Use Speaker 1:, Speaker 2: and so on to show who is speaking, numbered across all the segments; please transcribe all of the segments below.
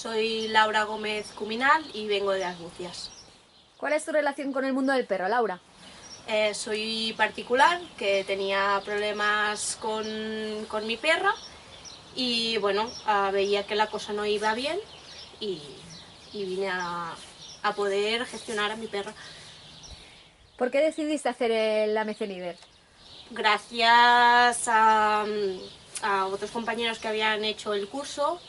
Speaker 1: Soy Laura Gómez Cuminal y vengo de Asbucias.
Speaker 2: ¿Cuál es tu relación con el mundo del perro, Laura?
Speaker 1: Eh, soy particular, que tenía problemas con, con mi perra y bueno, ah, veía que la cosa no iba bien y, y vine a, a poder gestionar a mi perra.
Speaker 2: ¿Por qué decidiste hacer el AMC Líder?
Speaker 1: Gracias a, a otros compañeros que habían hecho el curso,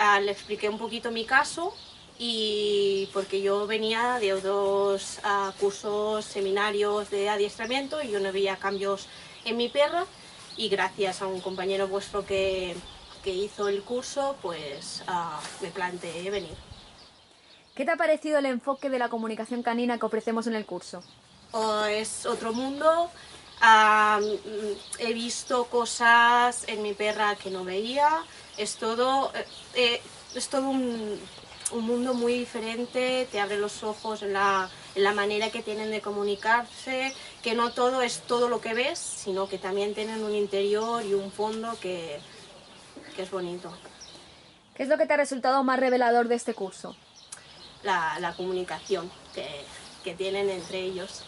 Speaker 1: ah, le expliqué un poquito mi caso y porque yo venía de otros ah, cursos, seminarios de adiestramiento y yo no veía cambios en mi perra y gracias a un compañero vuestro que, que hizo el curso, pues ah, me planteé venir.
Speaker 2: ¿Qué te ha parecido el enfoque de la comunicación canina que ofrecemos en el curso?
Speaker 1: o es otro mundo. Mm, he visto cosas en mi perra que no veía. Es todo, eh, eh, es todo un, un mundo muy diferente. Te abre los ojos en la, en la manera que tienen de comunicarse. Que no todo es todo lo que ves, sino que también tienen un interior y un fondo que, que es bonito.
Speaker 2: ¿Qué es lo que te ha resultado más revelador de este curso?
Speaker 1: La, la comunicación que, que tienen entre ellos.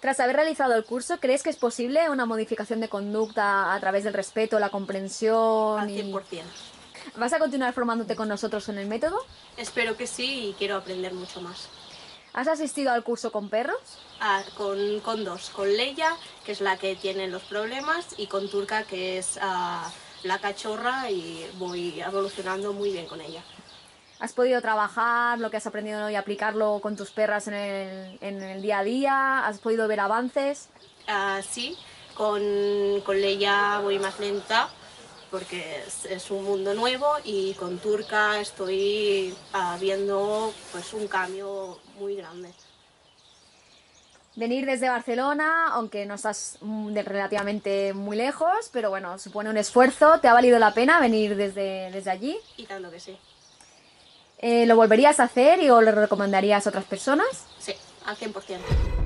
Speaker 2: Tras haber realizado el curso, ¿crees que es posible una modificación de conducta a través del respeto, la comprensión?
Speaker 1: Al
Speaker 2: y-
Speaker 1: 100%.
Speaker 2: ¿Vas a continuar formándote con nosotros en el método?
Speaker 1: Espero que sí y quiero aprender mucho más.
Speaker 2: ¿Has asistido al curso con perros?
Speaker 1: Ah, con, con dos, con Leia, que es la que tiene los problemas, y con Turca, que es ah, la cachorra, y voy evolucionando muy bien con ella.
Speaker 2: ¿Has podido trabajar lo que has aprendido y aplicarlo con tus perras en el, en el día a día? ¿Has podido ver avances?
Speaker 1: Ah, sí, con, con Leia voy más lenta, porque es, es un mundo nuevo, y con Turca estoy ah, viendo pues, un cambio muy grande.
Speaker 2: Venir desde Barcelona, aunque no estás mm, relativamente muy lejos, pero bueno, supone un esfuerzo. ¿Te ha valido la pena venir desde, desde allí?
Speaker 1: Y tanto que sí.
Speaker 2: Eh, ¿Lo volverías a hacer y o lo recomendarías a otras personas?
Speaker 1: Sí, al 100%.